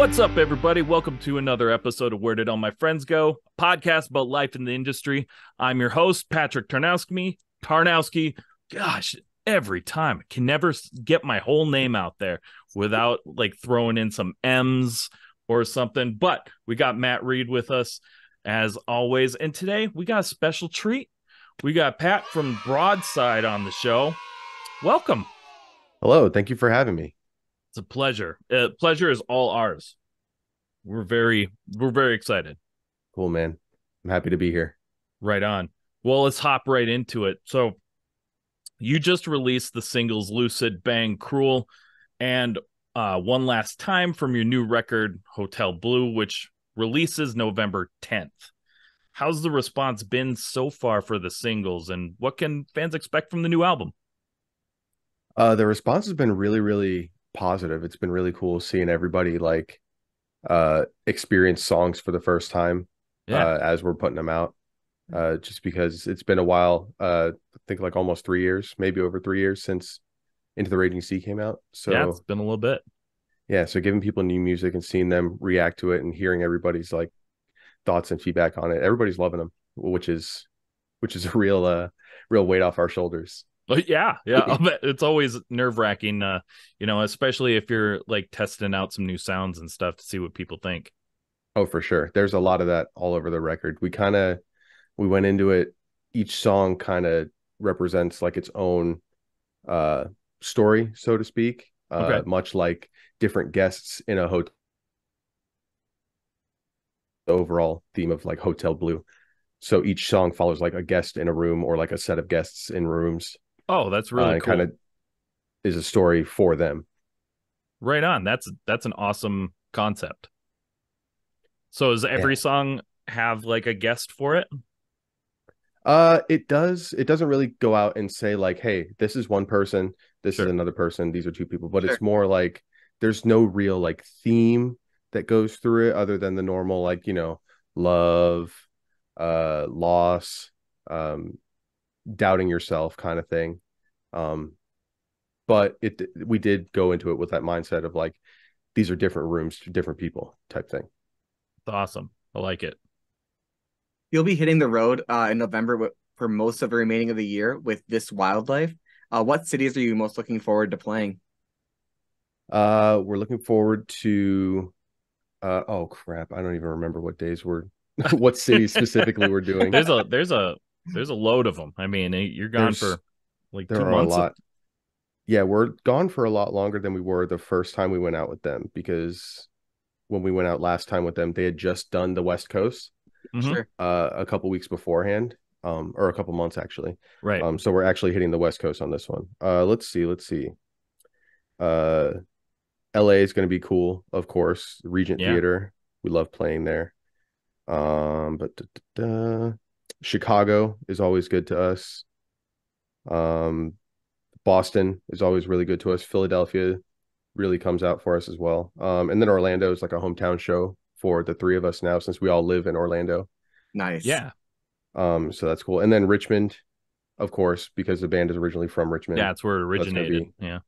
What's up, everybody? Welcome to another episode of Where Did All My Friends Go? A podcast about life in the industry. I'm your host, Patrick Tarnowski. Tarnowski. Gosh, every time I can never get my whole name out there without like throwing in some M's or something. But we got Matt Reed with us as always. And today we got a special treat. We got Pat from Broadside on the show. Welcome. Hello, thank you for having me. It's a pleasure. Uh, pleasure is all ours. We're very we're very excited. Cool, man. I'm happy to be here. Right on. Well, let's hop right into it. So, you just released the singles "Lucid," "Bang," "Cruel," and uh, "One Last Time" from your new record "Hotel Bleu," which releases November 10th. How's the response been so far for the singles, and what can fans expect from the new album? Uh, the response has been really, really positive. It's been really cool seeing everybody like uh experience songs for the first time Yeah. uh as we're putting them out. Uh just because it's been a while, uh I think like almost three years, maybe over three years since Into the Raging Sea came out. So yeah, it's been a little bit. yeah, so giving people new music and seeing them react to it and hearing everybody's like thoughts and feedback on it. Everybody's loving them, which is which is a real uh real weight off our shoulders. Yeah, yeah, it's always nerve wracking, uh, you know, especially if you're like testing out some new sounds and stuff to see what people think. Oh, for sure. There's a lot of that all over the record. We kind of we went into it. Each song kind of represents like its own uh story, so to speak. Uh, Okay. much like different guests in a hotel. The overall theme of like Hotel Bleu. So each song follows like a guest in a room or like a set of guests in rooms. Oh, that's uh, really and cool. kind of is a story for them. Right on. That's that's an awesome concept. So does every song have like a guest for it? Uh, it does. It doesn't really go out and say like, "Hey, this is one person, this Sure. is another person, these are two people." But Sure. it's more like there's no real like theme that goes through it other than the normal like, you know, love, uh, loss, um, doubting yourself kind of thing. Um, but it we did go into it with that mindset of like these are different rooms, different people type thing. It's awesome. I like it. You'll be hitting the road uh, in November for most of the remaining of the year with This Wild Life. Uh, what cities are you most looking forward to playing? Uh, we're looking forward to uh oh crap, I don't even remember what days we're what cities specifically we're doing. There's a there's a there's a load of them. I mean, eh, you're gone There's- for like There two are a months. lot. Yeah, we're gone for a lot longer than we were the first time we went out with them because when we went out last time with them, they had just done the West Coast Mhm. Uh a couple weeks beforehand, um, or a couple months actually. Right. Um, so we're actually hitting the West Coast on this one. Uh, let's see, let's see. Uh, LA is going to be cool, of course. Regent Yeah. Theater, we love playing there. Um, but da, da, da. Chicago is always good to us. Um, Boston is always really good to us. Philadelphia really comes out for us as well. Um, and then Orlando is like a hometown show for the three of us now, since we all live in Orlando. Nice. yeah. Um, so that's cool. And then Richmond, of course, because the band is originally from Richmond. Yeah, it's where it That's gonna originated. Yeah.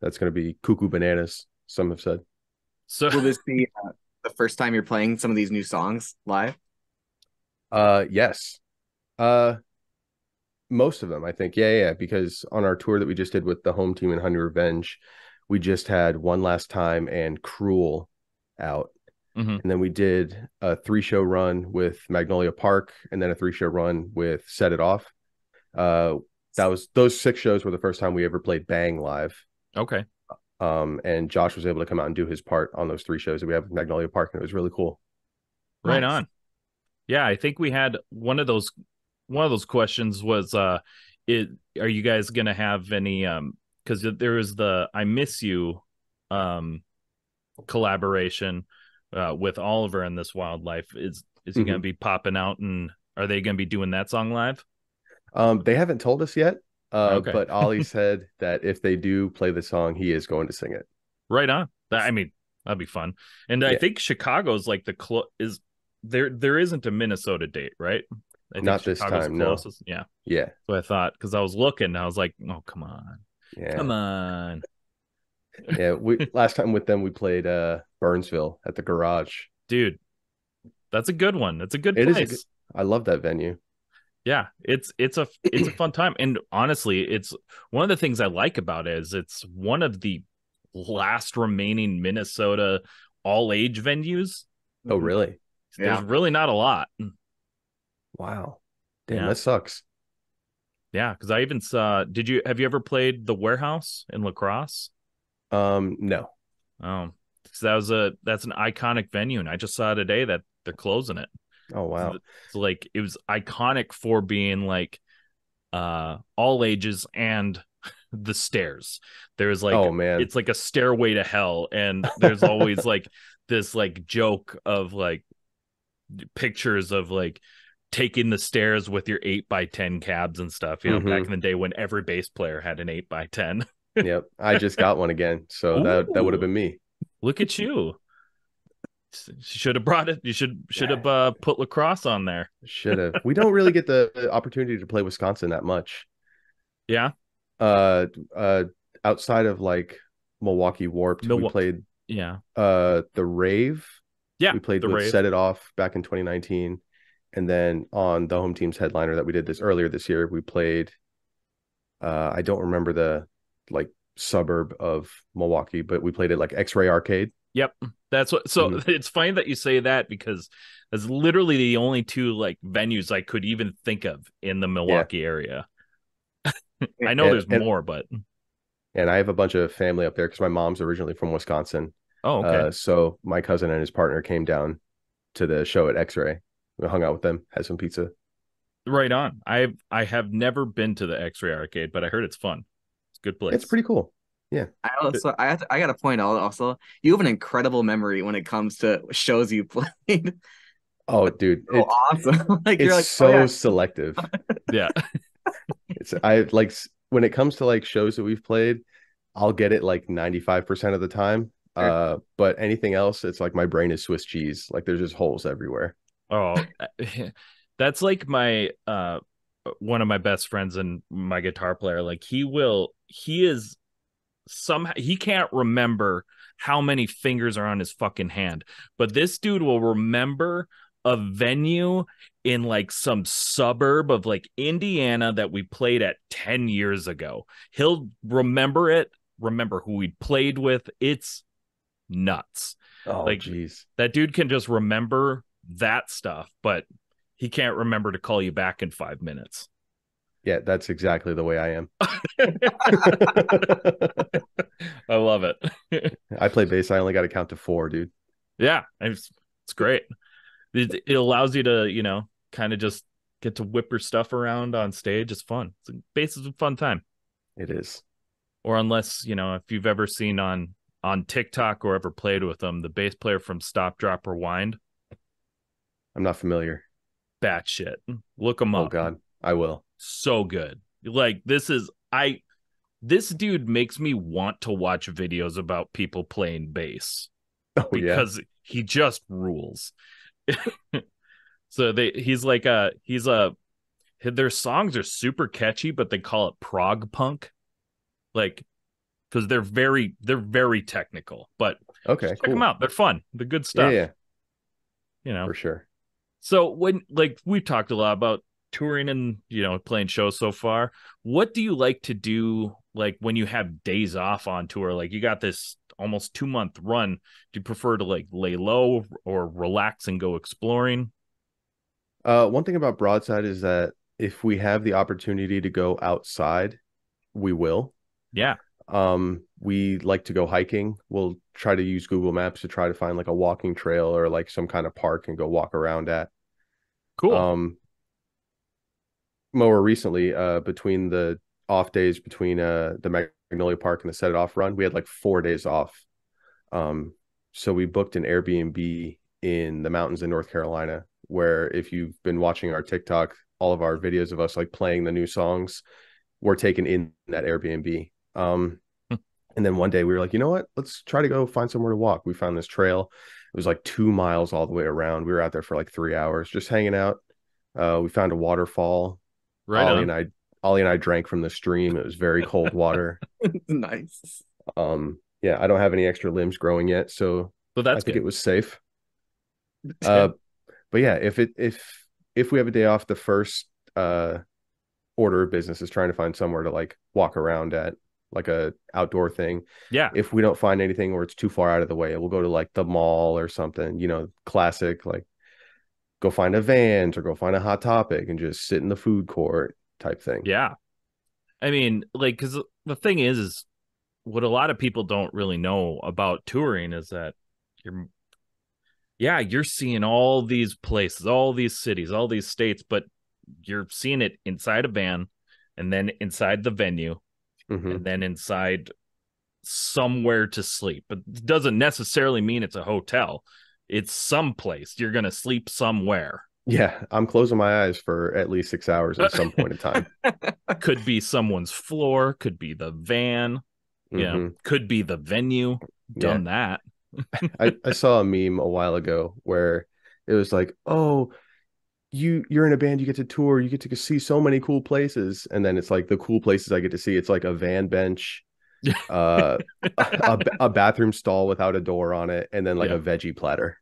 That's going to be cuckoo bananas, some have said. So Will this be uh, the first time you're playing some of these new songs live? Uh, yes. Uh, most of them, I think. Yeah, yeah, yeah, because on our tour that we just did with the home team and Honey Revenge, we just had One Last Time and Cruel out. Mhm. And then we did a three show run with Magnolia Park and then a three show run with Set It Off. Uh, that was those six shows were the first time we ever played Bang live. okay. Um, and Josh was able to come out and do his part on those three shows that we have with Magnolia Park, and it was really cool. Right Nice. on. Yeah, I think we had one of those one of those questions was uh it are you guys going to have any um cuz there was the I miss you um collaboration uh with Oliver and This Wild Life is is he Mm-hmm. going to be popping out and are they going to be doing that song live? Um, they haven't told us yet, uh, Okay. but Ollie said that if they do play the song, he is going to sing it. Right on. That, I mean, that'd be fun. And I Yeah. think Chicago's like the clo- is there there isn't a Minnesota date, right? I think Not this Chicago's time, no. closest. Yeah. Yeah, So I thought because I was looking, I was like, oh come on, yeah, come on. yeah. We last time with them we played uh Burnsville at the garage. dude. That's a good one. That's a good It is place. a good- I love that venue. yeah, it's it's a it's a fun time, and honestly, it's one of the things I like about it is it's one of the last remaining Minnesota all age venues. Oh, really? There's Yeah. really not a lot. Wow. Damn, Yeah. that sucks. Yeah, because I even saw. Did you have you ever played the Warehouse in La Crosse? Um, no. Oh, 'cause that was a that's an iconic venue, and I just saw today that they're closing it. Oh wow. It's like it was iconic for being like uh all ages and the stairs. There's like oh man. it's like a stairway to hell, and there's always like this like joke of like pictures of like taking the stairs with your eight by ten cabs and stuff. You know, back Mhm. in the day when every bass player had an eight by ten. yep. I just got one again. So that that would have been me. Look at you. Should have brought it. You should should have uh, put La Crosse on there. Should have. we don't really get the opportunity to play Wisconsin that much. Yeah. Uh uh outside of like Milwaukee Warped, we played Yeah. uh the Rave. Yeah. we played the Rave. Set It Off back in 2019. And then on the home team's headliner that we did this earlier this year, we played uh I don't remember the like suburb of Milwaukee, but we played it like X-Ray Arcade. Yep. That's what so Mhm. it's funny that you say that because that's literally the only two like venues I could even think of in the Milwaukee area. I know And- there's and- more, but And I have a bunch of family up there because my mom's originally from Wisconsin. oh okay. Uh, so my cousin and his partner came down to the show at X-Ray. We hung out with them, had some pizza. right on. I've I have never been to the X-ray arcade, but I heard it's fun. It's a good place. It's pretty cool. Yeah. I also I have to, I got to point out also you have an incredible memory when it comes to shows you played. Oh, dude, so it- awesome! like it's you're like so oh, yeah. selective. yeah. It's I like when it comes to like shows that we've played, I'll get it like 95% of the time. Sure. Uh, but anything else, it's like my brain is Swiss cheese. Like there's just holes everywhere. Oh, that's like my uh one of my best friends and my guitar player. Like he will, he is somehow he can't remember how many fingers are on his fucking hand, but this dude will remember a venue in like some suburb of like Indiana that we played at 10 years ago. He'll remember it, remember who we played with. It's nuts Oh, Like- jeez. that dude can just remember that stuff, but he can't remember to call you back in five minutes. Yeah, that's exactly the way I am. I love it. I play bass. I only got to count to four, dude. yeah, it's it's great. It, it allows you to, you know, kind of just get to whip your stuff around on stage. It's fun. It's a bass is a fun time. It is. Or unless you know, if you've ever seen on on TikTok or ever played with them, the bass player from Stop Drop Rewind, I'm not familiar. bat shit. Look them oh, up. Oh. God, I will. so good. Like this is I this dude makes me want to watch videos about people playing bass Oh yeah. because he just rules. so they he's like a he's a their songs are super catchy, but they call it prog punk. Like because they're very they're very technical, but Okay, check cool. them out. They're fun. They're good Yeah, stuff. yeah, You know. for sure. So when like we've talked a lot about touring and you know playing shows so far, what do you like to do like when you have days off on tour? Like you got this almost 2 month run, do you prefer to like lay low or relax and go exploring? Uh, one thing about Broadside is that if we have the opportunity to go outside, we will. Yeah. Um, we like to go hiking. We'll try to use Google Maps to try to find like a walking trail or like some kind of park and go walk around at. Cool. Um, more recently, uh, between the off days between uh the Magnolia Park and the Set It Off run, we had like four days off. Um, so we booked an Airbnb in the mountains in North Carolina, where if you've been watching our TikTok, all of our videos of us like playing the new songs were taken in that Airbnb. Um. And then one day we were like, you know what? Let's try to go find somewhere to walk. We found this trail. It was like two miles all the way around. We were out there for like three hours just hanging out. Uh, we found a waterfall. right Ollie on. and I, Ollie and I drank from the stream. It was very cold water. nice. Um, yeah, I don't have any extra limbs growing yet, so But I think good. it was safe. Uh, but yeah, if it if if we have a day off, the first uh order of business is trying to find somewhere to like walk around at, like a outdoor thing. yeah. If we don't find anything or it's too far out of the way, we'll go to like the mall or something, you know, classic, like go find a Vans or go find a Hot Topic and just sit in the food court type thing. Yeah. I mean, like, because the thing is, is what a lot of people don't really know about touring is that you're, yeah, you're seeing all these places, all these cities, all these states, but you're seeing it inside a van and then inside the venue Mhm. and then inside somewhere to sleep. But it doesn't necessarily mean it's a hotel. It's someplace you're going to sleep somewhere. Yeah, I'm closing my eyes for at least six hours at some point in time. Could be someone's floor, could be the van, yeah, Mhm. could be the venue. Done that. I, I saw a meme a while ago where it was like, oh, you you're in a band, you get to tour, you get to see so many cool places, and then it's like the cool places I get to see. It's like a van bench, uh, a, a bathroom stall without a door on it, and then like Yeah. a veggie platter.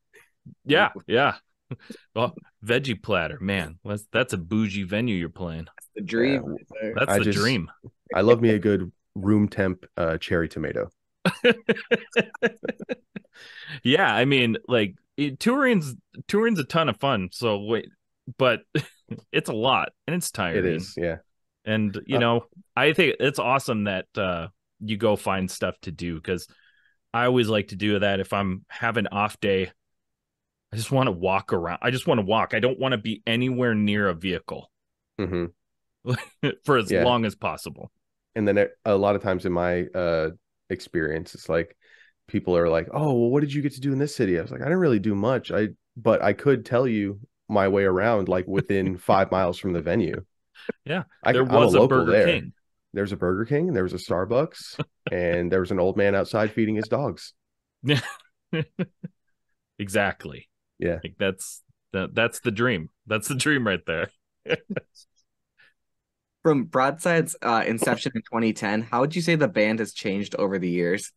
Yeah, yeah. Well, veggie platter, man. That's that's a bougie venue you're playing. the dream. Yeah. right. That's I the just- dream. I love me a good room temp uh, cherry tomato. yeah, I mean, like it, touring's touring's a ton of fun. So wait, but it's a lot and it's tiring. It is, yeah. And you Uh, know, I think it's awesome that uh you go find stuff to do because I always like to do that if I'm having off day. I just want to walk around. I just want to walk. I don't want to be anywhere near a vehicle hmm for as Yeah. long as possible. and then it, a lot of times in my uh experience it's like people are like oh well what did you get to do in this city i was like i didn't really do much i but i could tell you my way around like within five miles from the venue Yeah, I, there I'm was a, local Burger there. King. there's a burger king there was a starbucks and there was an old man outside feeding his dogs Yeah, exactly. Yeah. Like that's that, that's the dream. That's the dream right there. From Broadside's uh, inception in 2010, how would you say the band has changed over the years?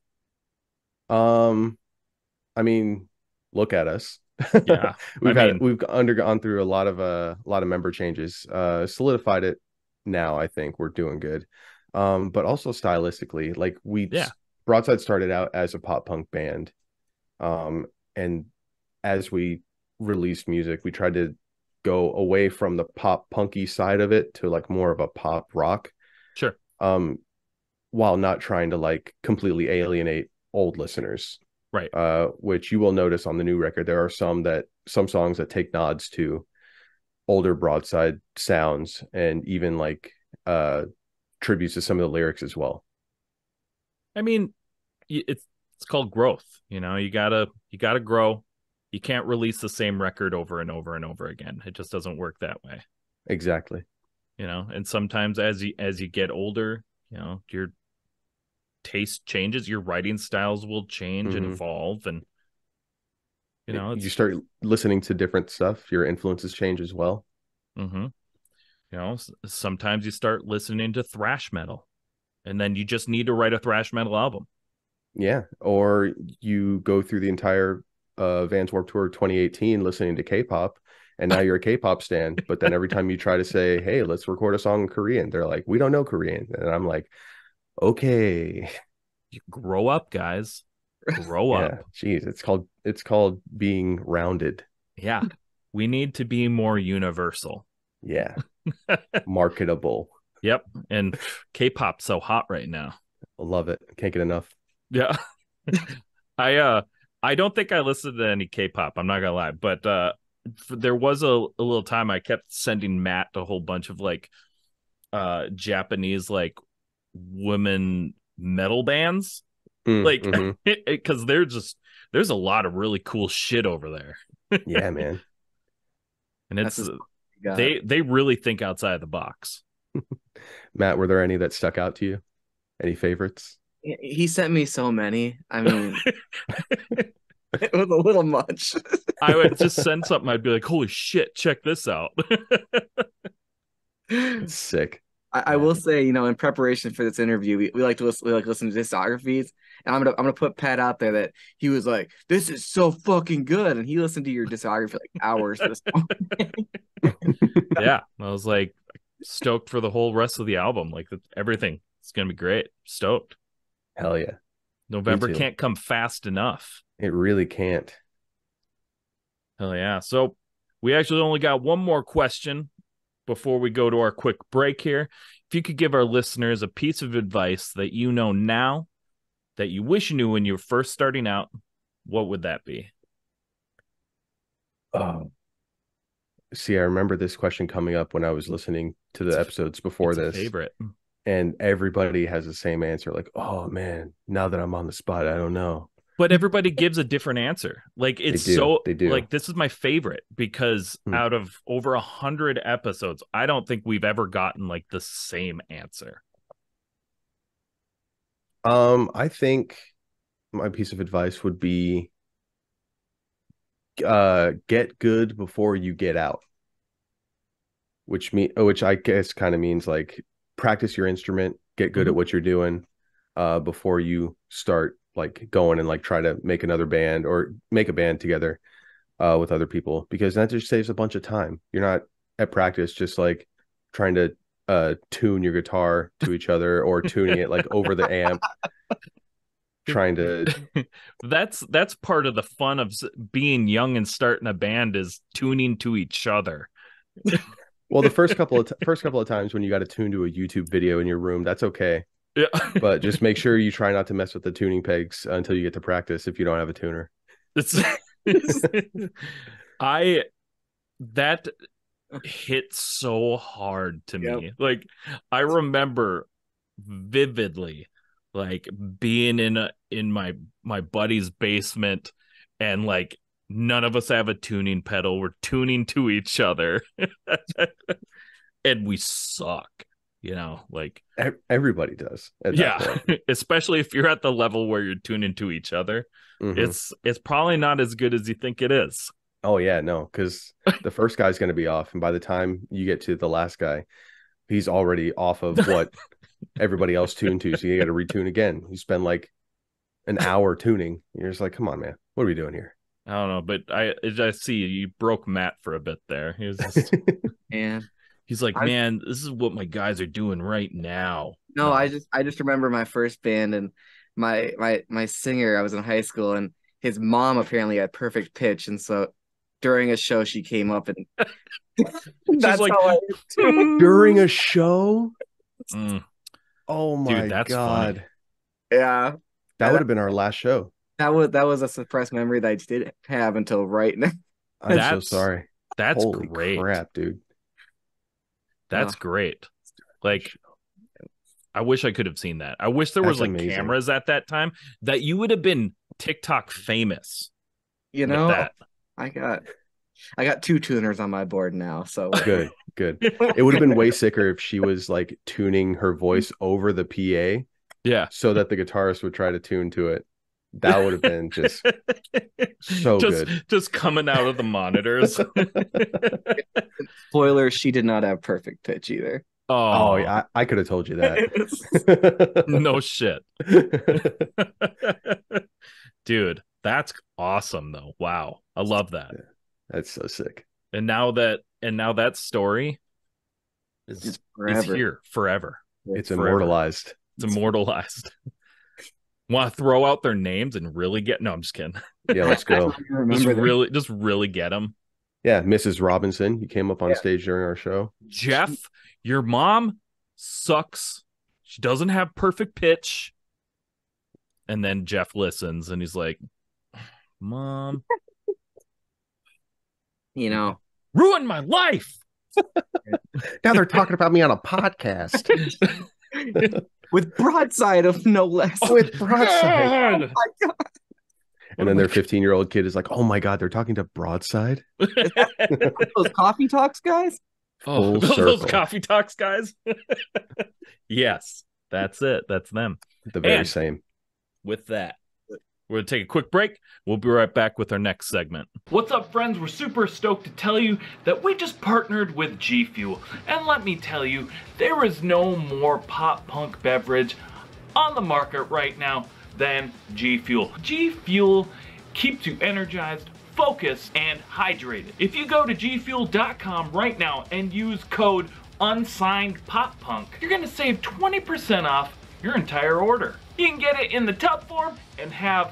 um i mean look at us Yeah. we've I had mean- we've undergone through a lot of uh, a lot of member changes uh solidified it now i think we're doing good um but also stylistically like we Yeah. broadside started out as a pop punk band um and as we released music we tried to go away from the pop punky side of it to like more of a pop rock Sure. um while not trying to like completely alienate old listeners Right. uh which you will notice on the new record there are some that some songs that take nods to older broadside sounds and even like uh tributes to some of the lyrics as well I mean, it's it's called growth. You know, you gotta you gotta grow. You can't release the same record over and over and over again. It just doesn't work that way. exactly You know, and sometimes as you as you get older, you know, your taste changes, your writing styles will change and Mhm. evolve, and you know, you start listening to different stuff your influences change as well hmm You know, sometimes you start listening to thrash metal, and then you just need to write a thrash metal album. yeah or you go through the entire uh vans warped tour 2018 listening to k-pop and now you're a k-pop stan but then every time you try to say hey let's record a song in korean they're like we don't know korean and i'm like okay You grow up, guys. Grow yeah up. jeez it's called it's called being rounded Yeah. We need to be more universal. yeah marketable Yep. And K-pop's so hot right now. I love it can't get enough Yeah. I uh I don't think I listened to any K-pop, I'm not gonna lie, but uh there was a, a little time I kept sending Matt a whole bunch of like uh Japanese like women metal bands. Mm, Like because they're just there's a lot of really cool shit over there. yeah man And it's That's uh, God. they they really think outside the box. matt were there any that stuck out to you any favorites He- he sent me so many. I mean, it was a little much. I would just send something, I'd be like, holy shit, check this out. sick I, I will say, you know, in preparation for this interview, we, we like to listen, we like listen to discographies, and I'm gonna I'm gonna put Pat out there that he was like, "This is so fucking good," and he listened to your discography for like hours. This yeah, I was like stoked for the whole rest of the album. Like everything, it's gonna be great. Stoked. Hell yeah. November can't come fast enough. It really can't. Hell yeah. So we actually only got one more question before we go to our quick break here. If you could give our listeners a piece of advice that you know now that you wish you knew when you were first starting out, what would that be? Oh. See, I remember this question coming up when I was listening to the episodes before It's this. favorite. and everybody has the same answer like oh man now that i'm on the spot i don't know But everybody gives a different answer. Like it's do. so They do. like this is my favorite because Hmm. out of over a hundred episodes, I don't think we've ever gotten like the same answer. um i think my piece of advice would be uh get good before you get out which mean which i guess kind of means like practice your instrument get good at what you're doing uh before you start like going and like try to make another band or make a band together uh with other people because that just saves a bunch of time. You're not at practice just like trying to uh tune your guitar to each other or tuning it like over the amp. Trying to that's that's part of the fun of being young and starting a band is tuning to each other. well the first couple of t- first couple of times when you got to tune to a youtube video in your room that's okay Yeah. but just make sure you try not to mess with the tuning pegs until you get to practice if you don't have a tuner It's I that hit so hard to Yep. me. Like I remember vividly like being in a in my my buddy's basement and like none of us have a tuning pedal. We're tuning to each other. and we suck, you know, like E- everybody does yeah, especially if you're at the level where you're tuning to each other. Mhm. It's it's probably not as good as you think it is. oh yeah no because the first guy's going to be off and by the time you get to the last guy he's already off of what everybody else tuned to so you got to retune again you spend like an hour tuning you're just like come on man what are we doing here I don't know, but I I see you broke Matt for a bit there. He was just, and he's like, I- man, this is what my guys are doing right now. no, I just I just remember my first band and my my my singer. I was in high school and his mom apparently had perfect pitch, and so during a show she came up and that's like, how I during a show Mm, oh my that's god funny. yeah. that would have been our last show That was that was a suppressed memory that I didn't have until right now. i'm That's- so sorry that's holy great. crap dude That's Ugh. great. Like, I wish I could have seen that. I wish there was That's like amazing. cameras at that time that you would have been TikTok famous. You know, that. I got I got two tuners on my board now, so good good it would have been way sicker if she was like tuning her voice over the pa Yeah. so that the guitarist would try to tune to it that would have been just so just, good Just coming out of the monitors. spoiler, she did not have perfect pitch either. oh, oh yeah i, I could have told you that no shit. Dude, that's awesome though. Wow. I love that. that's so sick And now that and now that story is, Just is here forever. it's Forever. immortalized It's immortalized. Want to throw out their names and really get? No, I'm just kidding. yeah let's go Just remember really, just really get them. yeah mrs robinson you came up on Yeah. stage during our show Jeff, your mom sucks. She doesn't have perfect pitch. And then Jeff listens and he's like, "Mom, you know. ruined my life." now they're talking about me on a podcast With broadside of no less. Oh, with broadside oh God! and then their 15 year old kid is like oh my god they're talking to broadside Those coffee talks, guys. Oh, those, those coffee talks, guys. yes, that's it. That's them. the very And- same With that, We're going to take a quick break. We'll be right back with our next segment. What's up, friends? We're super stoked to tell you that we just partnered with G Fuel. And let me tell you, there is no more pop punk beverage on the market right now than G Fuel. G Fuel keeps you energized, focused, and hydrated. If you go to gfuel.com right now and use code unsigned pop punk, you're going to save 20% off your entire order. You can get it in the tub form and have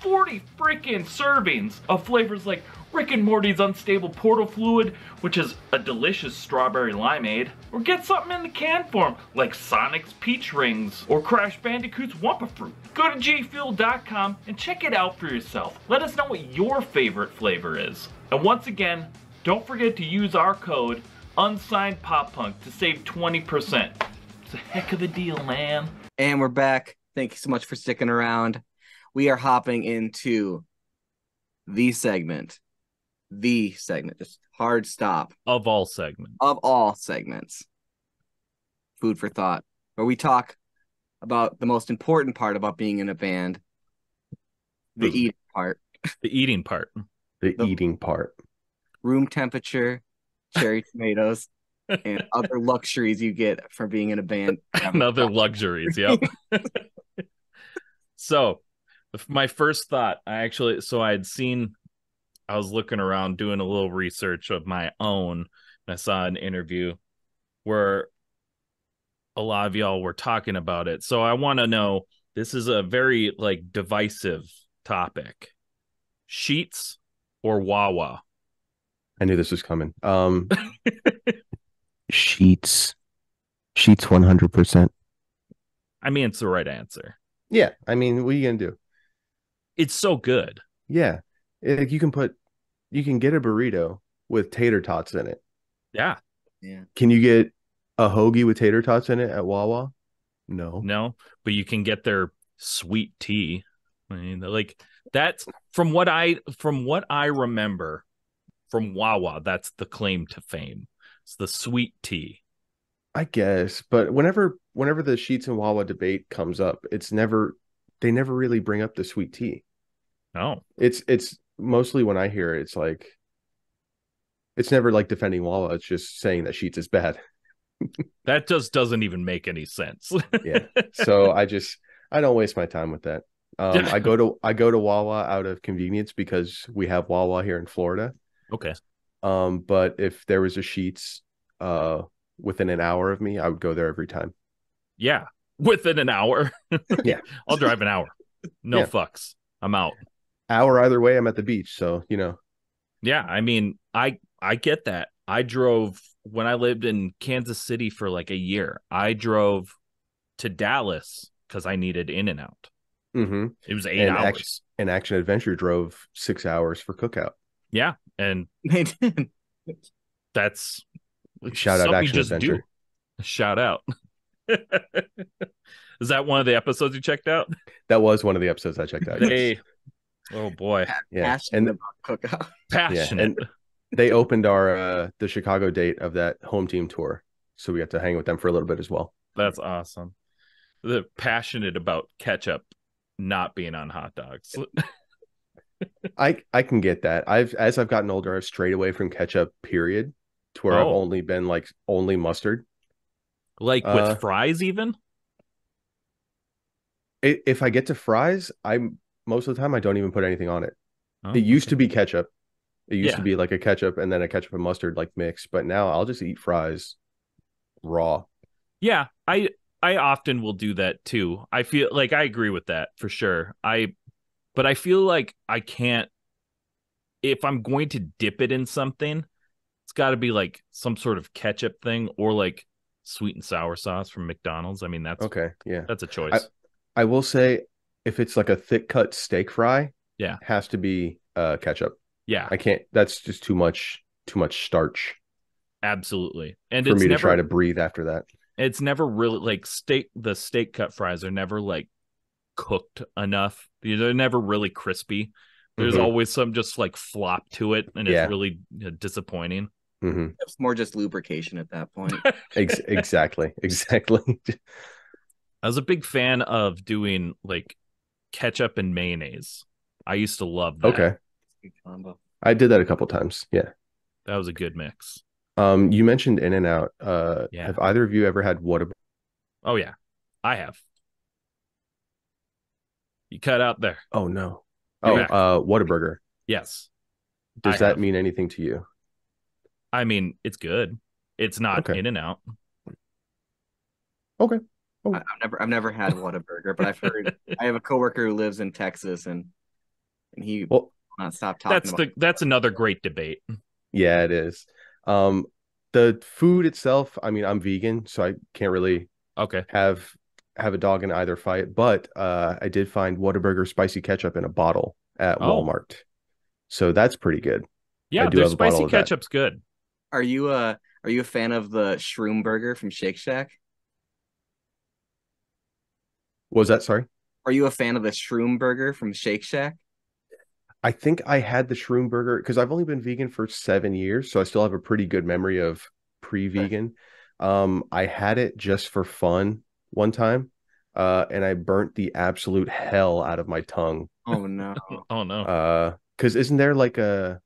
40 freaking servings of flavors like Rick and Morty's Unstable Portal Fluid, which is a delicious strawberry limeade, or get something in the can form like Sonic's Peach Rings or Crash Bandicoot's Wumpa Fruit. Go to gfuel.com and check it out for yourself. Let us know what your favorite flavor is. And once again, don't forget to use our code unsigned pop punk to save 20%. It's a heck of a deal, man. And we're back. Thank you so much for sticking around. We are hopping into the segment, the segment, just hard stop Of all segments. of all segments. Food for thought, where we talk about the most important part about being in a band, the Hmm. eating part, The eating part. The, The- eating part. room temperature, cherry tomatoes, and other luxuries you get from being in a band. Another luxuries. Yep. so, my first thought, I actually, so I had seen, I was looking around doing a little research of my own, and I saw an interview where a lot of y'all were talking about it. So, I want to know this is a very like divisive topic Sheetz or Wawa? I knew this was coming. Um, Sheetz, Sheetz, one hundred percent. I mean, it's the right answer. Yeah, I mean, what are you gonna do? It's so good. Yeah, like you can put, you can get a burrito with tater tots in it. Yeah. Yeah. Can you get a hoagie with tater tots in it at Wawa? No. No, but you can get their sweet tea. I mean, like that's from what I from what I remember from Wawa. That's the claim to fame. It's the sweet tea. I guess, but whenever whenever the Sheetz and Wawa debate comes up, it's never they never really bring up the sweet tea. No, It's it's mostly when I hear it, it's like it's never like defending Wawa. It's just saying that Sheetz is bad. that just doesn't even make any sense. Yeah. So I just I don't waste my time with that. Um, I go to I go to Wawa out of convenience because we have Wawa here in Florida. okay. Um, but if there was a Sheetz uh within an hour of me, I would go there every time. Yeah. Within an hour. Yeah. I'll drive an hour. No Yeah. fucks. I'm out. Hour either way, I'm at the beach. So you know, Yeah, I mean, I I get that. I drove when I lived in Kansas City for like a year. I drove to Dallas because I needed In-N-Out. hmm It was eight And hours. act- and Action Adventure drove six hours for Cook Out. yeah, and They did. that's Shout out Action just do. Adventure. Shout out. Is that one of the episodes you checked out? That was one of the episodes I checked out. yes. Hey, oh boy, Yeah, Passionate and about Cook Out. passionate. they opened our uh the Chicago date of that home team tour, so we got to hang with them for a little bit as well. That's awesome. The passionate about ketchup not being on hot dogs. I I can get that. I've as I've gotten older, I've strayed away from ketchup. Period. To where I've Oh. only been like only mustard. Like Uh, with fries, even. If I get to fries, I'm most of the time I don't even put anything on it. Oh, It used to be ketchup. It used Yeah. to be like a ketchup and then a ketchup and mustard like mix, but now I'll just eat fries raw. Yeah, I I often will do that too. I feel like I agree with that for sure. I but I feel like I can't if I'm going to dip it in something, it's got to be like some sort of ketchup thing or like sweet and sour sauce from McDonald's. I mean, that's Okay, yeah. that's a choice. I will say if it's like a thick cut steak fry, Yeah. has to be uh ketchup. yeah, I can't that's just too much too much starch absolutely. And for it's me never to try to breathe after that. it's never really like steak the steak cut fries are never like cooked enough. They're never really crispy. There's Mhm. always some just like flop to it and Yeah. it's really uh, disappointing. Hmm It's more just lubrication at that point. Exactly. Exactly. I was a big fan of doing like ketchup and mayonnaise. I used to love that. Okay. Combo. I did that a couple times. Yeah. That was a good mix. Um, you mentioned In-N-Out. Uh, Yeah. have either of you ever had Whataburger? Oh yeah. I have. You cut out there. Oh no. You're Oh, back. uh, Whataburger. Yes. Does I that have. mean anything to you? I mean, it's good. It's not Okay. In-N-Out. Okay. okay. I've never I've never had Whataburger, but I've heard I have a coworker who lives in Texas and and he Well, will not stop talking That's about the that's another great debate. yeah, it is. Um, the food itself, I mean, I'm vegan, so I can't really Okay. have have a dog in either fight, but uh, I did find Whataburger spicy ketchup in a bottle at Oh. Walmart. So that's pretty good. Yeah, do their have a bottle spicy ketchup's good. Are you a are you a fan of the Shroom Burger from Shake Shack? Was that sorry? Are you a fan of the Shroom Burger from Shake Shack? I think I had the shroom burger because I've only been vegan for seven years, so I still have a pretty good memory of pre-vegan. Um, I had it just for fun one time, uh, and I burnt the absolute hell out of my tongue. Oh no. Oh no. Uh, because isn't there like a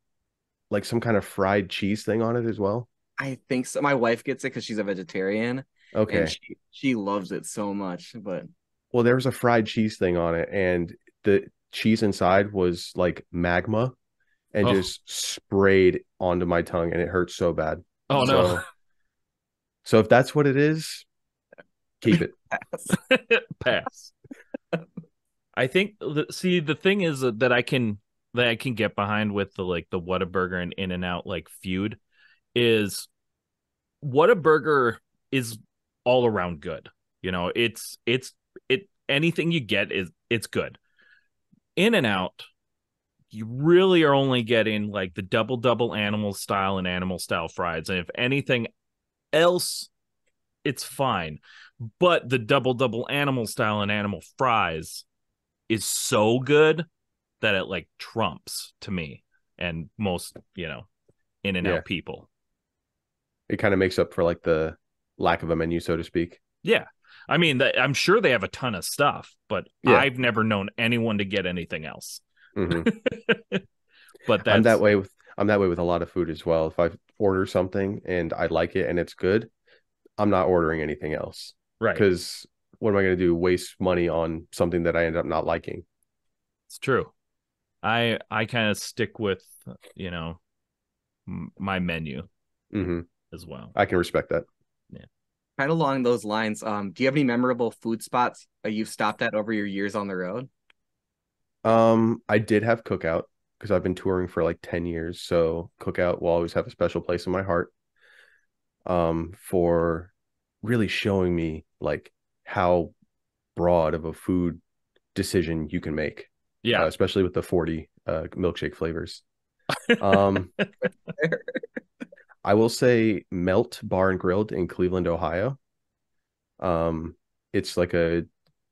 like some kind of fried cheese thing on it as well? I think so. My wife gets it because she's a vegetarian Okay. and she she loves it so much. But Well, there was a fried cheese thing on it, and the cheese inside was like magma and Oh. just sprayed onto my tongue, and it hurt so bad. oh no. So, so if that's what it is, keep it. Pass. I think the, see the thing is that I can that I can get behind with the like the Whataburger and In-N-Out like feud is Whataburger is all around good. You know, it's it's it anything you get is it's good. In-N-Out, you really are only getting like the double double animal style and animal style fries, and if anything else, it's fine. But the double double animal style and animal fries is so good that it like trumps to me and most you know in and Yeah. out people. It kind of makes up for like the lack of a menu, so to speak. Yeah. I mean, that, I'm sure they have a ton of stuff, but Yeah. I've never known anyone to get anything else. Mhm. But that's I'm that way with I'm that way with a lot of food as well. If I order something and I like it and it's good, I'm not ordering anything else right. because what am I going to do? Waste money on something that I end up not liking? It's true. I I kind of stick with you know m- my menu hmm as well. I can respect that. Yeah. Kind of along those lines, um, do you have any memorable food spots you've stopped at over your years on the road? Um, I did have Cook Out because I've been touring for like 10 years, so Cook Out will always have a special place in my heart. Um, for really showing me like how broad of a food decision you can make, Yeah. uh, especially with the 40 uh milkshake flavors. Um, I will say Melt Bar and Grilled in Cleveland, Ohio. Um, it's like a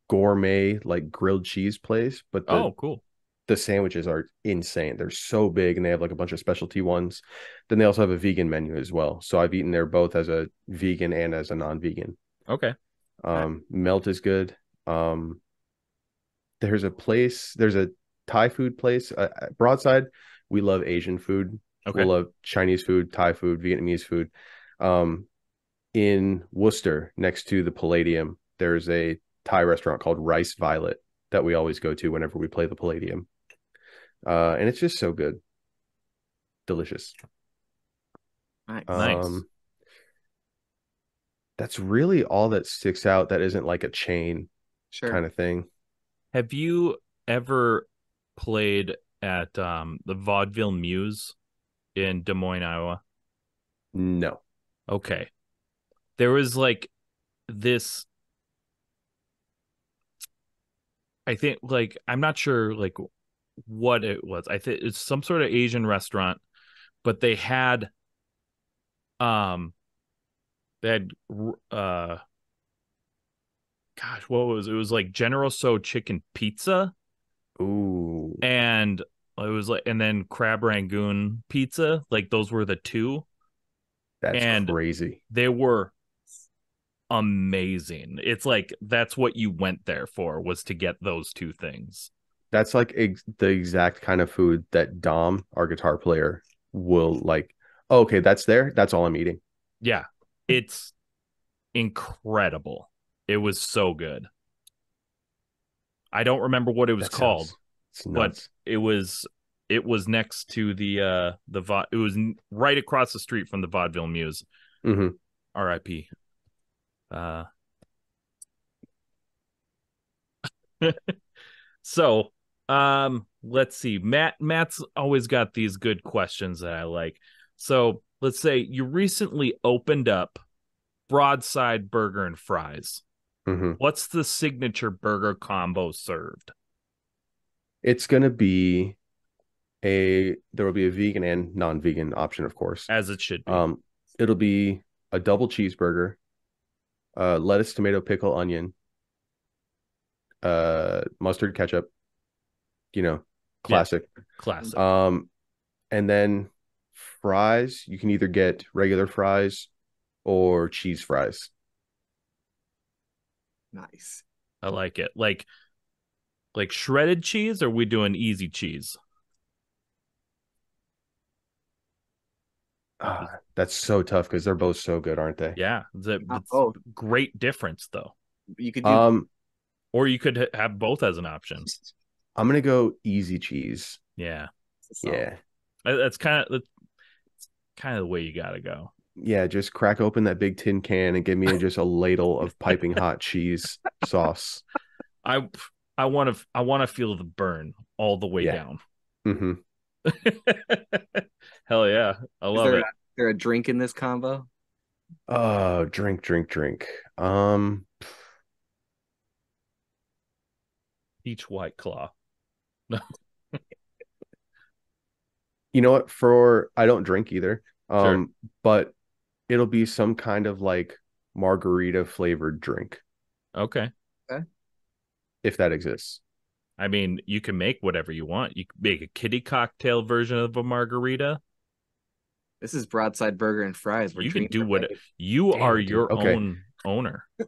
gourmet like grilled cheese place, but the oh, cool. the sandwiches are insane. They're so big and they have like a bunch of specialty ones. Then they also have a vegan menu as well. So I've eaten there both as a vegan and as a non-vegan. Okay. Um, Melt is good. Um, there's a place, there's a Thai food place, uh, Broadside. We love Asian food. Okay. We love Chinese food, Thai food, Vietnamese food. Um, in Worcester, next to the Palladium, there's a Thai restaurant called Rice Violet that we always go to whenever we play the Palladium. Uh, and it's just so good. Delicious. Nice. Nice. Um, that's really all that sticks out that isn't like a chain Sure. kind of thing. Have you ever played at um the Vaudeville Mews in Des Moines, Iowa? No. Okay. There was like this I think like I'm not sure like what it was. I think it's some sort of Asian restaurant, but they had um they had uh gosh, what was it? It was like General Tso chicken pizza Ooh. and it was like and then crab rangoon pizza. Like those were the two. That's and- crazy. they were amazing. It's like that's what you went there for was to get those two things. That's like ex- the exact kind of food that Dom, our guitar player, will like. Oh, okay, that's there. That's all I'm eating. Yeah. It's incredible. It was so good. I don't remember what it was That called. but it was it was next to the uh the va- it was right across the street from the Vaudeville Mews. Hmm rip uh so um let's see. Matt matt's always got these good questions that i like. So let's say you recently opened up broadside burger and fries hmm what's the signature burger combo served It's gonna be a there will be a vegan and non-vegan option, of course. as it should be Um, it'll be a double cheeseburger, uh, lettuce, tomato, pickle, onion, uh, mustard, ketchup. You know, classic. classic Um, and then fries. You can either get regular fries or cheese fries. Nice. I like it. Like like shredded cheese or we doing easy cheese? Ah, that's so tough because they're both so good, aren't they? Yeah, the, Not it's both. great difference though. You could do Um, Or you could have both as an option. I'm gonna go easy cheese. Yeah, Yeah. That's kind of that's kind of the way you got to go. Yeah, just crack open that big tin can and give me just a ladle of piping hot cheese sauce. I I want to I want to feel the burn all the way Yeah. down. hmm Hell yeah, I Is love there, it. A, is there a drink in this combo? Oh, drink, drink, drink. Um, Peach white claw. No. you know what? For I don't drink either. Sure. Um, but it'll be some kind of like margarita flavored drink Okay. Okay. if that exists. I mean, you can make whatever you want. You can make a kitty cocktail version of a margarita. This is broadside burger and fries. We're you can do what baby. you Damn, are dude. your Okay. own owner.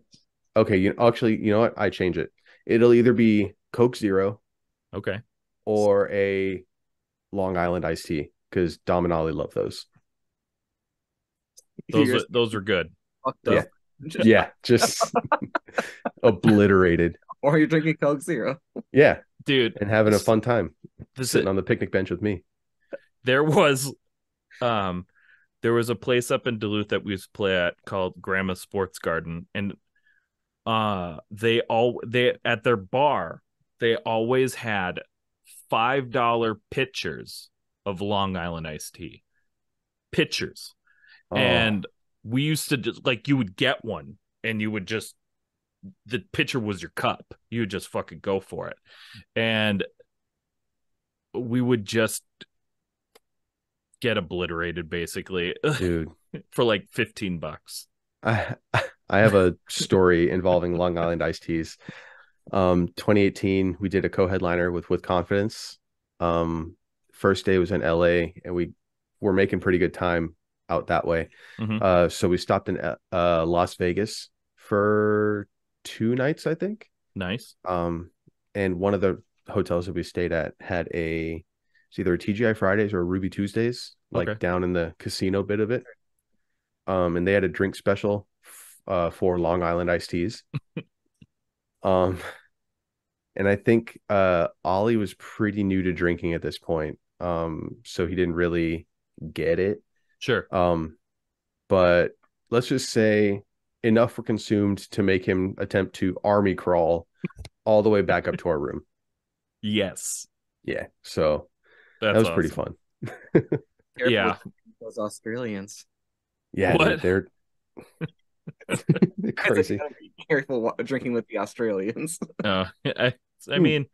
Okay, you actually, you know what? I change it. It'll either be Coke Zero Okay. or a Long Island iced tea because Dom and Ollie love those. Those You're those are good. fucked Yeah. up. Yeah, just obliterated. Or you're drinking Coke Zero. Yeah, Dude, and having a fun time this sitting on the picnic bench with me. there was um there was a place up in Duluth that we used to play at called Grandma Sports Garden and uh they all they at their bar they always had five dollar pitchers of Long Island iced tea pitchers Oh, and we used to just like you would get one and you would just the pitcher was your cup. You would just fucking go for it. And we would just get obliterated basically dude, for like 15 bucks. I I have a story involving Long Island iced teas. Um, 2018, we did a co-headliner with With Confidence. Um, first day was in LA, and we were making pretty good time out that way. Mhm. Uh, so we stopped in uh Las Vegas for two nights, I think. nice Um, and one of the hotels that we stayed at had a it's either a TGI Fridays or a Ruby Tuesdays, like Okay. down in the casino bit of it. Um, and they had a drink special f- uh for Long Island iced teas. um, and I think uh Ollie was pretty new to drinking at this point. Um, so he didn't really get it. Sure Um, but let's just say enough were consumed to make him attempt to army crawl all the way back up to our room. yes Yeah. So that's that was pretty fun. Yeah. Those Australians. Yeah, What? they're they're crazy. Be Careful drinking with the Australians. uh, I, I Hmm. mean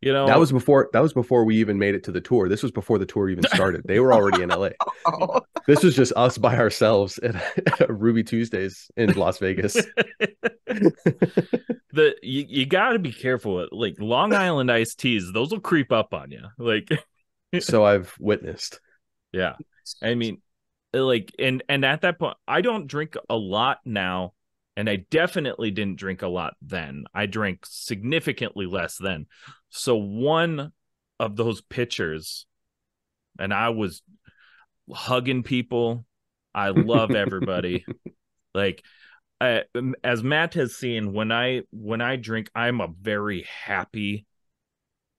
you know That was before that was before we even made it to the tour. This was before the tour even started. They were already in LA. This was just us by ourselves at, at Ruby Tuesdays in Las Vegas. the you, you got to be careful with like long island iced teas those will creep up on you like so I've witnessed. yeah i mean uh, like and and at that point i don't drink a lot now And I definitely didn't drink a lot then. I drank significantly less then. So one of those pitchers, and I was hugging people. I love everybody. like I, as Matt has seen, when I when I drink, I'm a very happy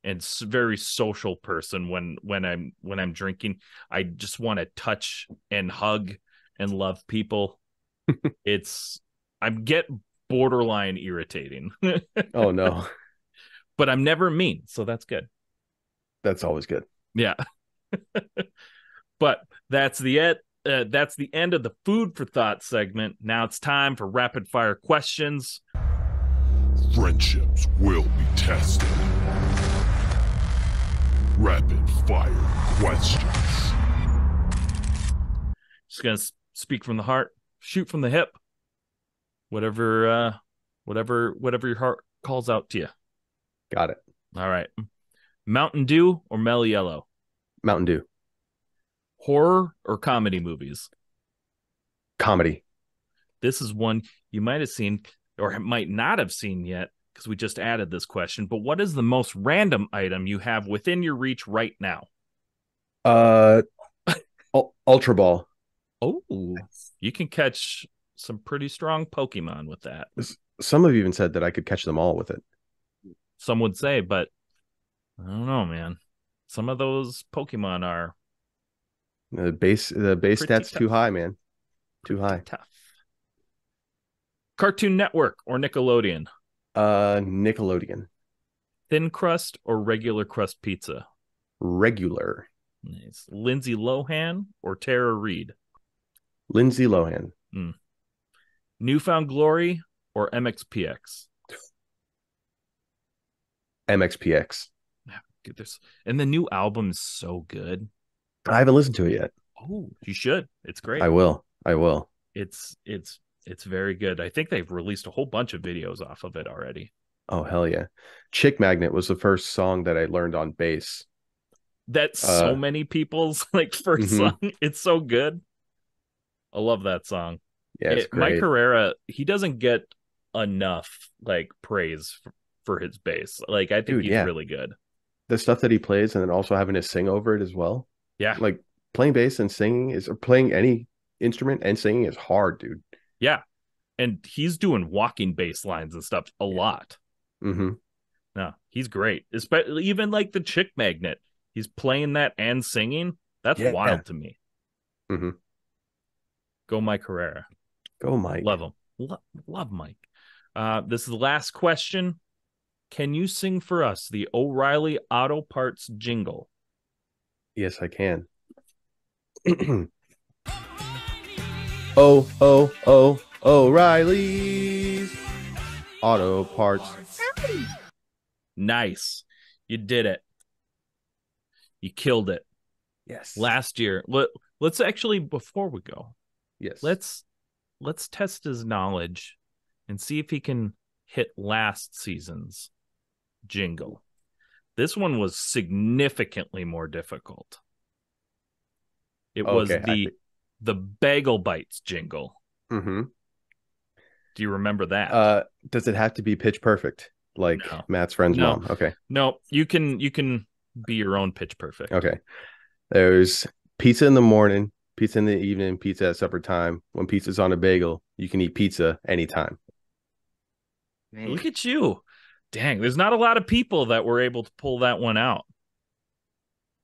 and very social person when when I'm when I'm drinking. I just want to touch and hug and love people. it's I'm get borderline irritating. oh no. But I'm never mean, so that's good. That's always good. Yeah. but that's the it. Uh, that's the end of the food for thought segment. Now it's time for rapid fire questions. Friendships will be tested. Rapid fire questions. Just gonna speak from the heart, shoot from the hip. Whatever, uh, whatever, whatever your heart calls out to you. Got it. All right. Mountain Dew or Mellow Yellow? Mountain Dew. Horror or comedy movies? Comedy. This is one you might have seen or might not have seen yet because we just added this question. But what is the most random item you have within your reach right now? Uh, Ultra Ball. Oh, you can catch some pretty strong Pokemon with that. Some have even said that I could catch them all with it. Some would say, but I don't know, man. Some of those Pokemon are the base the base stats tough. too high, man. Too high. Tough. Cartoon Network or Nickelodeon? Uh Nickelodeon. Thin crust or regular crust pizza? Regular. Nice. Lindsay Lohan or Tara Reid? Lindsay Lohan. Mm. New Found Glory or MXPX? MXPX. This and the new album is so good. I haven't listened to it yet. Oh, you should. It's great. I will. I will. It's it's it's very good. I think they've released a whole bunch of videos off of it already. Oh hell yeah. Chick Magnet was the first song that I learned on bass. That's uh, so many people's like 1st mm-hmm. song. It's so good. I love that song. Yeah, it, Mike Herrera, he doesn't get enough like praise for, his bass. Like I think Dude, he's yeah. really good. The stuff that he plays and then also having to sing over it as well. Yeah. Like playing bass and singing is or playing any instrument and singing is hard, dude. Yeah. And he's doing walking bass lines and stuff a lot. Mm-hmm. No, he's great. Especially even like the chick magnet. He's playing that and singing. That's yeah. wild to me. Mm-hmm. Go Mike Herrera. Go Mike. Love him. Lo- love Mike. Uh, this is the last question. Can you sing for us the O'Reilly Auto Parts jingle? Yes, I can. oh, oh, oh, O'Reilly's Auto Parts. Nice. You did it. You killed it. Yes. Last year. Let, let's actually before we go. Yes. Let's let's test his knowledge and see if he can hit last season's jingle. This one was significantly more difficult. It okay, was the think... the bagel bites jingle. Mm-hmm. Do you remember that? Uh, does it have to be pitch perfect like no. Matt's friend's no. mom? Okay. No, you can you can be your own pitch perfect. Okay. There's pizza in the morning, pizza in the evening, pizza at supper time. When pizza's on a bagel, you can eat pizza anytime. Look at you. Dang, there's not a lot of people that were able to pull that one out.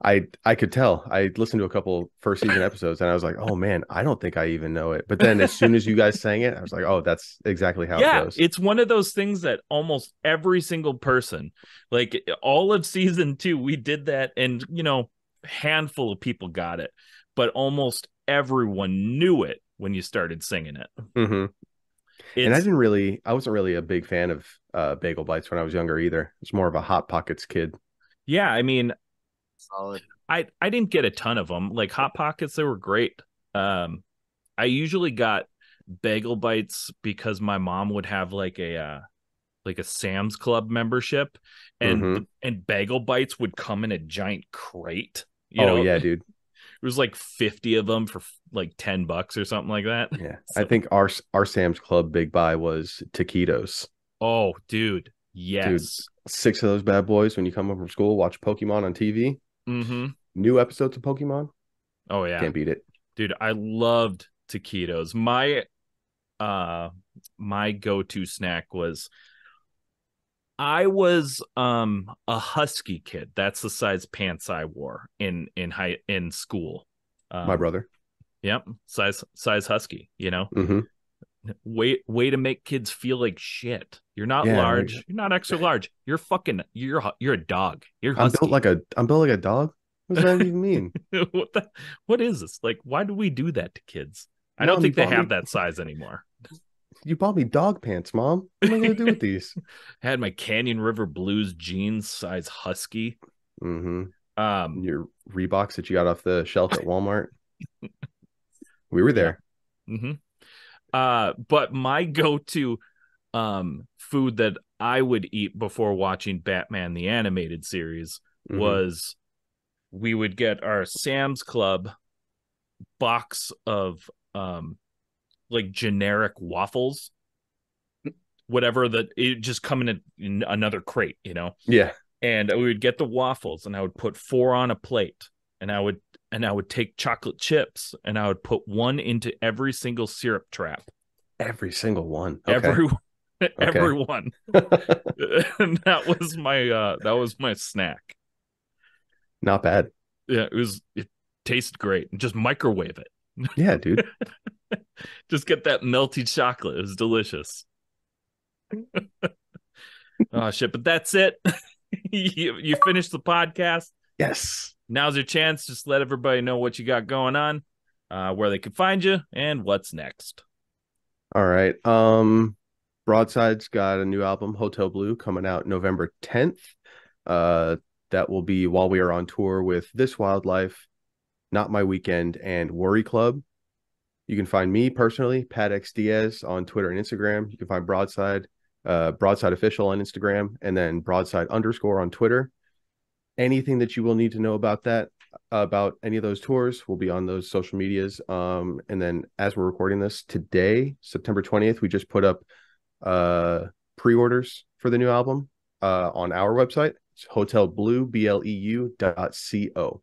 I I could tell. I listened to a couple first season episodes and I was like, oh man, I don't think I even know it. But then as soon as you guys sang it, I was like, oh, that's exactly how yeah, it goes. It's one of those things that almost every single person, like all of season two, we did that, and you know, handful of people got it, but almost everyone knew it when you started singing it. Mm-hmm. And I didn't really, I wasn't really a big fan of uh, bagel bites when I was younger either. It's more of a hot pockets kid. Yeah, I mean, solid. I I didn't get a ton of them. Like hot pockets, they were great. Um, I usually got bagel bites because my mom would have like a uh, like a Sam's Club membership, and mm-hmm. and bagel bites would come in a giant crate. oh know? yeah, dude. Was like 50 of them for like 10 bucks or something like that. Yeah, So- I think our our Sam's Club big buy was taquitos. Oh, dude. Yes. Six of those bad boys when you come home from school, watch Pokemon on TV. Mm-hmm. New episodes of Pokemon, Oh yeah. can't beat it. dude i loved taquitos my uh my go-to snack was i was um a husky kid. That's the size pants i wore in in high in school. Um, My brother. yep size size husky you know? Hmm way way to make kids feel like shit. You're not Yeah, large. Right. you're not extra large. You're fucking you're you're a dog. You're I'm built like a I'm built like a dog. What does that even mean? what the what is this? Like why do we do that to kids? I Mom, don't think you they have that size anymore You bought me dog pants, mom. What am I gonna do with these? I had my Canyon River Blues jeans size husky. hmm Um Your Reeboks that you got off the shelf at Walmart. we were there. mm-hmm uh but my go-to um food that I would eat before watching Batman the animated series Mhm. was we would get our Sam's Club box of um like generic waffles whatever that it just come in, a, in another crate you know yeah. and we would get the waffles and I would put four on a plate and I would and I would take chocolate chips and I would put one into every single syrup trap. Every single one. Okay. Every everyone. and that was my uh that was my snack. Not bad. Yeah, it was it tasted great. Just microwave it. Yeah, dude. Just get that melty chocolate. It was delicious. oh shit, but that's it. you you finished the podcast. yes. now's your chance. Just let everybody know what you got going on, uh, where they can find you, and what's next. All right. Um Broadside's got a new album, Hotel Bleu, coming out November 10th. Uh that will be while we are on tour with This Wild Life, Not My Weekend, and Worry Club. You can find me personally, Pat X Diaz, on Twitter and Instagram. You can find Broadside, uh, Broadside Official on Instagram, and then Broadside underscore on Twitter. Anything that you will need to know about that, about any of those tours, will be on those social medias. Um, and then as we're recording this today, September 20th, we just put up uh pre-orders for the new album uh on our website. It's Hotel Bleu b l e u dot c o.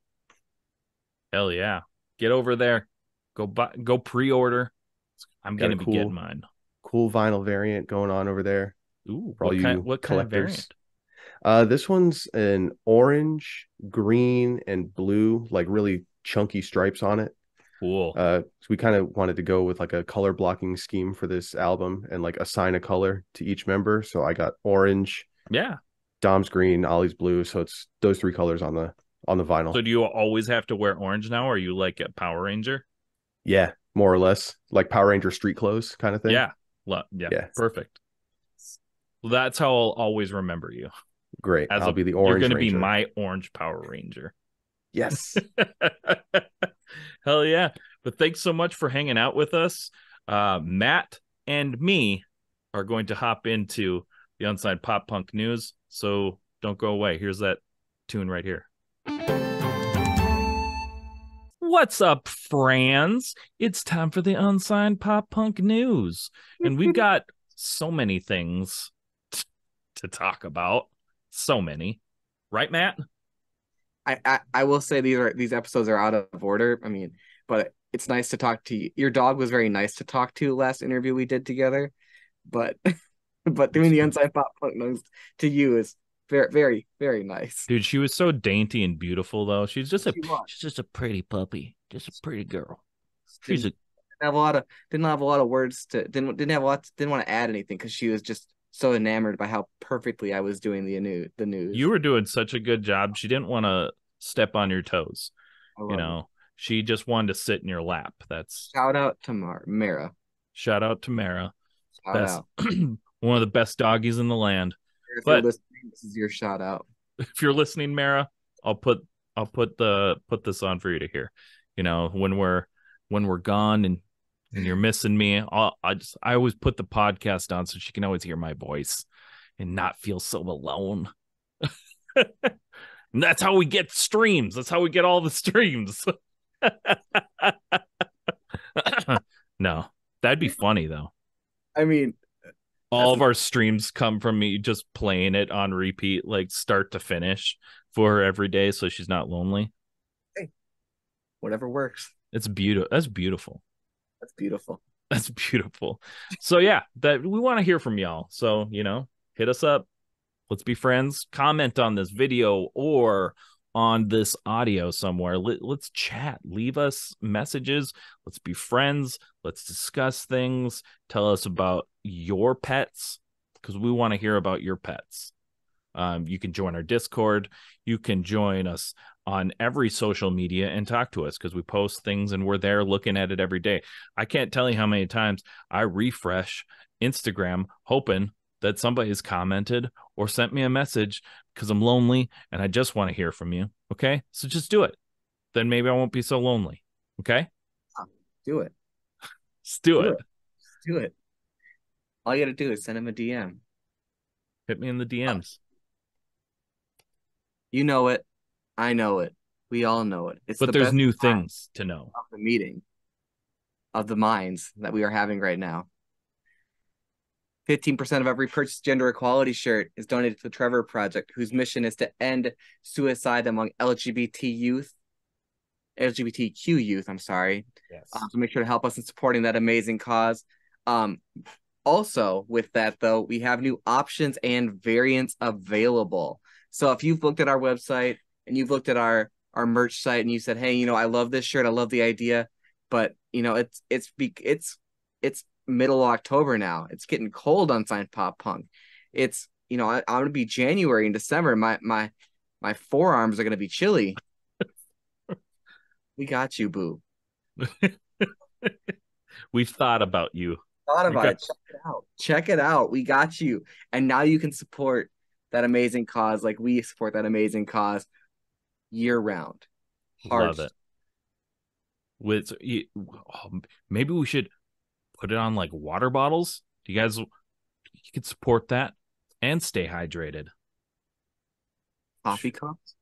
Hell yeah, get over there, go buy, go pre-order. I'm Got gonna be getting mine. Cool vinyl variant going on over there. Ooh, for all what you kind? What kind of collectors. variant? Uh, this one's an orange, green, and blue, like really chunky stripes on it. Cool. Uh, so we kind of wanted to go with like a color blocking scheme for this album and like assign a color to each member. So I got orange, yeah. Dom's green, Ollie's blue. So it's those three colors on the on the vinyl. So do you always have to wear orange now, or are you like a Power Ranger? Yeah, more or less like Power Ranger street clothes kind of thing. Yeah. Yeah. Yeah. Perfect. Well, that's how I'll always remember you. great. As I'll a- be the orange. You're going to be my orange Power Ranger. yes. Hell yeah. But thanks so much for hanging out with us. Uh, Matt and me are going to hop into the Unsigned Pop Punk News. So don't go away. Here's that tune right here. What's up, friends? It's time for the Unsigned Pop Punk News. And we've got so many things t- to talk about. So many. Right, Matt? I, I I will say these are these episodes are out of order. I mean, but it's nice to talk to you. Your dog was very nice to talk to last interview we did together, but but doing the unsigned pop punk news to you is very very very nice. Dude, she was so dainty and beautiful though. She's just a She she's just a pretty puppy. Just a pretty girl. She's Didn't a have a lot of didn't have a lot of words to didn't didn't have a lot didn't want to add anything because she was just so enamored by how perfectly I was doing the new the news. you were doing such a good job. She didn't want to step on your toes. You it. know, she just wanted to sit in your lap. That's shout out to Mar- Mara. shout out to Mara. Shout Best one of the best doggies in the land. If but- this is your shout out. If you're listening, Mara, I'll put I'll put the put this on for you to hear. You know, when we're when we're gone and and you're missing me, I'll, I just I always put the podcast on so she can always hear my voice and not feel so alone. and that's how we get streams. That's how we get all the streams. no, that'd be funny though. I mean, All of our streams come from me just playing it on repeat, like start to finish for her every day, so she's not lonely. Hey, whatever works. It's beautiful. That's beautiful. That's beautiful. That's beautiful. So yeah, that we want to hear from y'all. So, you know, hit us up. Let's be friends. Comment on this video or on this audio somewhere. Let, let's chat. Leave us messages. Let's be friends. Let's discuss things. Tell us about your pets because we want to hear about your pets. Um, you can join our Discord. You can join us on every social media and talk to us because we post things and we're there looking at it every day. I can't tell you how many times I refresh Instagram hoping that somebody has commented or sent me a message because I'm lonely and I just want to hear from you. Okay. So just do it. Then maybe I won't be so lonely. Okay. Do it. Just do, Do it. it. Do it. All you got to do is send him a DM. Hit me in the DMs. You know it. I know it. We all know it. It's but the there's new things to know. of the meeting of the minds that we are having right now. 15% of every purchased gender equality shirt is donated to the Trevor Project, whose mission is to end suicide among LGBT youth, LGBTQ youth, I'm sorry, Yes. uh, to make sure to help us in supporting that amazing cause. Um, also, with that though, we have new options and variants available. So if you've looked at our website and you've looked at our our merch site and you said, "Hey, you know, I love this shirt, I love the idea," but you know, it's it's be- it's it's middle of October now. It's getting cold on Unsigned Pop Punk. It's you know, I, I'm gonna be January and December. My my my forearms are gonna be chilly. we got you, boo. We've thought about you. thought about Okay. it. Check it out. Check it out. We got you. And now you can support that amazing cause like we support that amazing cause year round. Love it. With you- oh, maybe we should put it on like water bottles. Do you guys you could support that and stay hydrated. Coffee cups.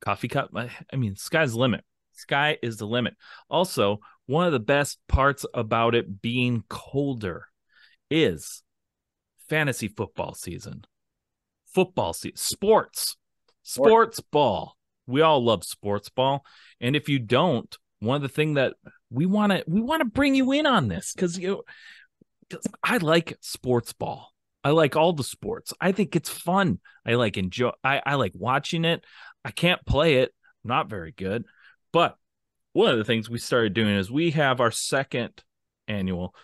Coffee cup. I mean, sky's the limit. Sky is the limit. Also, one of the best parts about it being colder is fantasy football season. Football season, sports, sports ball. We all love sports ball, and if you don't, one of the thing that we want to we want to bring you in on this because you, 'cause I like sports ball. I like all the sports. I think it's fun. I like enjoy. I I like watching it. I can't play it. Not very good. But one of the things we started doing is we have our second annual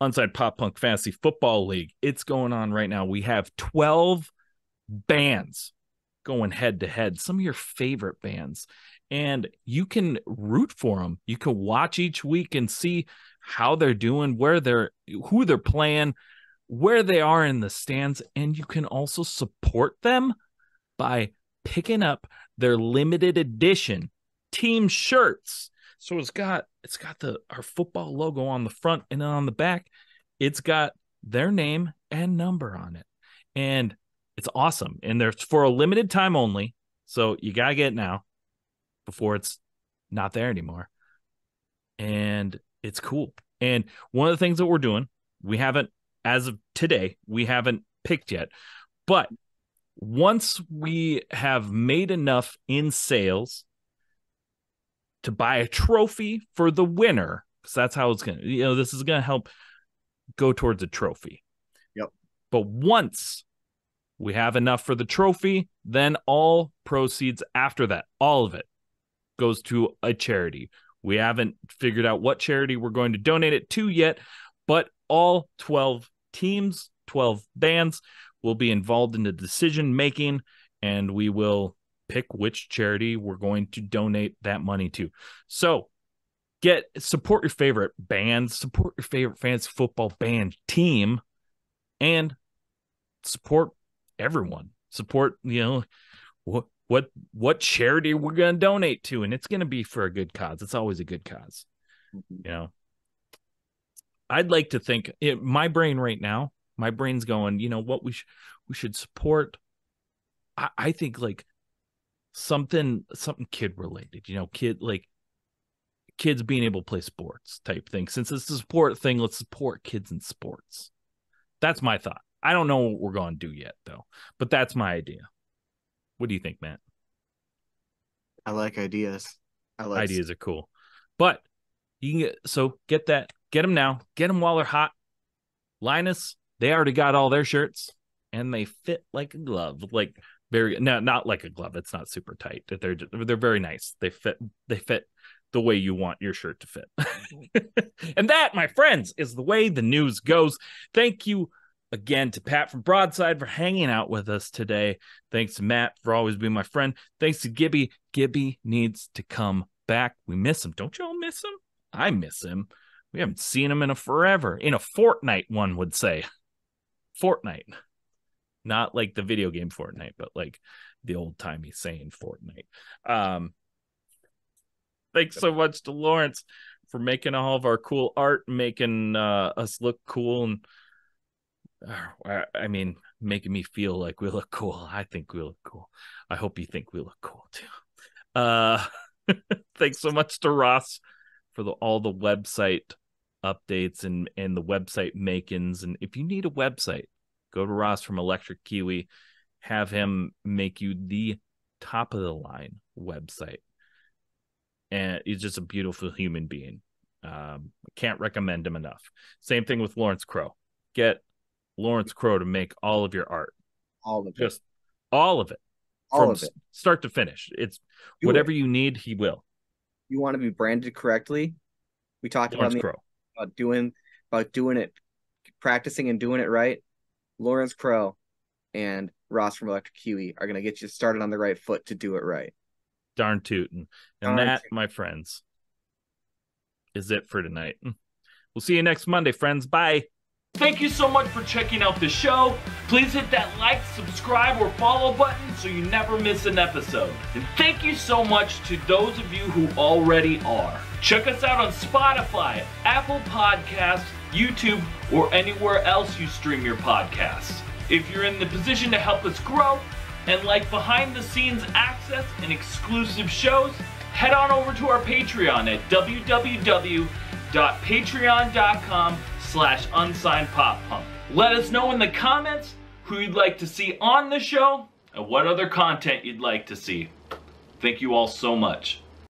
Unsigned Pop Punk Fantasy Football League. It's going on right now. We have 12 bands going head to head, some of your favorite bands. And you can root for them. You can watch each week and see how they're doing, where they're who they're playing, where they are in the stands, and you can also support them by picking up their limited edition team shirts. So it's got it's got the our football logo on the front and on the back, it's got their name and number on it. And it's awesome. And there's for a limited time only. So you gotta get it now before it's not there anymore. And it's cool. And one of the things that we're doing, we haven't as of today, we haven't picked yet. But once we have made enough in sales to buy a trophy for the winner, because that's how it's gonna, you know, this is gonna help go towards a trophy. Yep. But once we have enough for the trophy, then all proceeds after that, all of it, goes to a charity. We haven't figured out what charity we're going to donate it to yet, but all 12 teams, 12 bands will be involved in the decision making, and we will pick which charity we're going to donate that money to. So get support your favorite bands, support your favorite fantasy football band team, and support everyone. Support, you know, what what what charity we're going to donate to and it's going to be for a good cause. It's always a good cause, mm-hmm. you know. I'd like to think it, my brain right now, my brain's going, you know, what we should we should support I, I think like something something kid related, you know, kid like kids being able to play sports type thing. Since it's a sport thing, let's support kids in sports. That's my thought. I don't know what we're going to do yet, though, but that's my idea. What do you think, Matt? I like ideas. I like Ideas are cool, but you can get so get that, get them now, get them while they're hot. Linus, they already got all their shirts, and they fit like a glove, like very no, not like a glove. It's not super tight. They're just, they're very nice. They fit. They fit the way you want your shirt to fit. and that, my friends, is the way the news goes. Thank you again to Pat from Broadside for hanging out with us today. Thanks to Matt for always being my friend. Thanks to Gibby. Gibby needs to come back. We miss him. Don't y'all miss him? I miss him. We haven't seen him in a forever, in a fortnight, one would say. Fortnite. Not like the video game Fortnite, but like the old timey saying fortnight. Um, thanks so much to Lawrence for making all of our cool art, making uh, us look cool, and I mean, making me feel like we look cool. I think we look cool. I hope you think we look cool too. Uh, thanks so much to Ross for the, all the website updates and and the website makings. And if you need a website, go to Ross from Electric Kiwi. Have him make you the top of the line website and he's just a beautiful human being. Um, can't recommend him enough. Same thing with Lawrence Crow. Get Lawrence Crow to make all of your art, all of it. just all of it, all from of it. start to finish. It's Do whatever it. you need, he will. You want to be branded correctly. We talked about, Lawrence the, Crow. about doing about doing it, practicing and doing it right. Lawrence Crow and Ross from Electric Kiwi are gonna get you started on the right foot to do it right. Darn tootin'. Darn And that, tootin'. my friends, is it for tonight. We'll see you next Monday, friends. Bye. Thank you so much for checking out the show. Please hit that like, subscribe, or follow button so you never miss an episode. And thank you so much to those of you who already are. Check us out on Spotify, Apple Podcasts, YouTube, or anywhere else you stream your podcasts. If you're in the position to help us grow and like behind the scenes access and exclusive shows, head on over to our Patreon at www.patreon.com slash unsigned pop punk. Let us know in the comments who you'd like to see on the show and what other content you'd like to see. Thank you all so much.